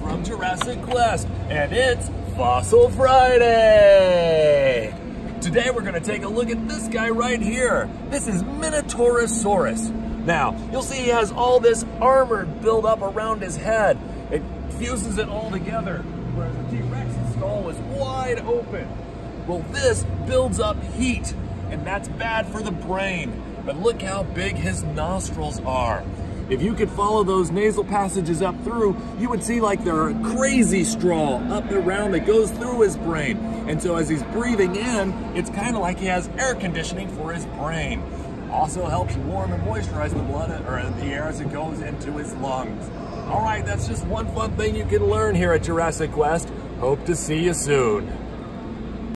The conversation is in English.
from Jurassic Quest, and it's Fossil Friday! Today we're gonna take a look at this guy right here. This is Minotaurasaurus. Now, you'll see he has all this armor built up around his head. It fuses it all together, whereas the T-Rex's skull is wide open. Well, this builds up heat, and that's bad for the brain. But look how big his nostrils are. If you could follow those nasal passages up through, you would see like there are crazy straw up around that goes through his brain. And so as he's breathing in, it's kind of like he has air conditioning for his brain. Also helps warm and moisturize the blood or the air as it goes into his lungs. All right, that's just one fun thing you can learn here at Jurassic Quest. Hope to see you soon.